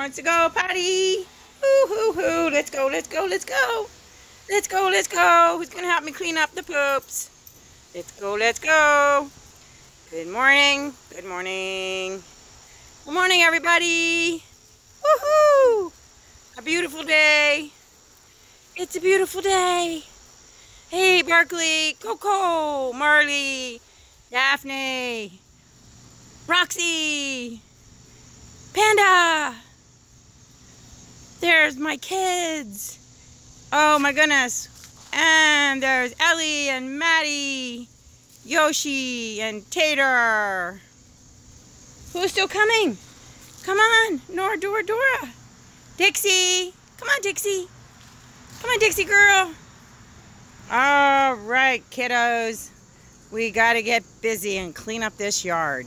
wants to go potty. Hoo hoo hoo. Let's go, let's go, let's go. Let's go, let's go. Who's going to help me clean up the poops? Let's go, let's go. Good morning. Good morning. Good morning, everybody. Woohoo! A beautiful day. It's a beautiful day. Hey, Berkeley, Coco, Marley, Daphne, Roxy, There's my kids. Oh my goodness. And there's Ellie and Maddie, Yoshi and Tater. Who's still coming? Come on, Nora, Dora, Dora. Dixie. Come on, Dixie. Come on, Dixie girl. All right, kiddos. We got to get busy and clean up this yard.